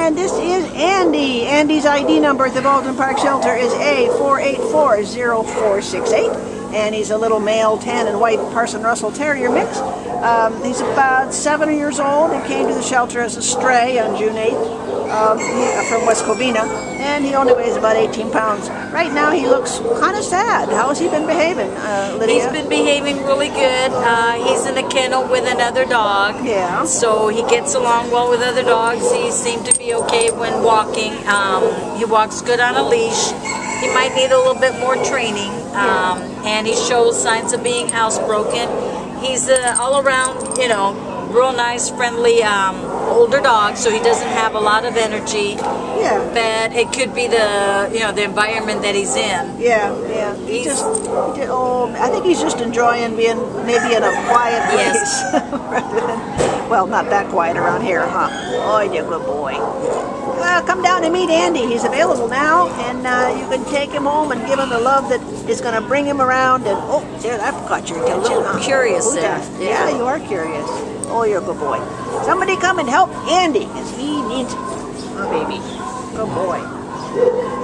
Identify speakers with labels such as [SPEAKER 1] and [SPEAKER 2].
[SPEAKER 1] And this is Andy. Andy's ID number at the Baldwin Park Shelter is A4840468. And he's a little male tan and white Parson Russell Terrier mix. Um, he's about seven years old. He came to the shelter as a stray on June 8th um, from West Covina. And he only weighs about 18 pounds. Right now he looks kind of sad. How has he been behaving, uh, Lydia?
[SPEAKER 2] He's been behaving really good. Uh, he's in a kennel with another dog.
[SPEAKER 1] Yeah.
[SPEAKER 2] So he gets along well with other dogs. He seemed to be okay when walking. Um, he walks good on a leash. Might need a little bit more training. Um, and he shows signs of being housebroken. He's uh, all around, you know, real nice, friendly um, older dog, so he doesn't have a lot of energy.
[SPEAKER 1] Yeah.
[SPEAKER 2] But it could be the you know the environment that he's in.
[SPEAKER 1] Yeah, yeah. He just, he just, oh, I think he's just enjoying being maybe in a quiet place
[SPEAKER 2] Yes.
[SPEAKER 1] rather than, well, not that quiet around here, huh? Oh, you're a good boy. Uh, come down and meet Andy. He's available now, and uh, you can take him home and give him the love that is going to bring him around. And oh, there, that caught your attention.
[SPEAKER 2] little
[SPEAKER 1] huh?
[SPEAKER 2] curious there. Yeah.
[SPEAKER 1] yeah, you are curious. Oh, you're a good boy. Somebody come and help Andy, because he needs it. Oh, baby. Good boy.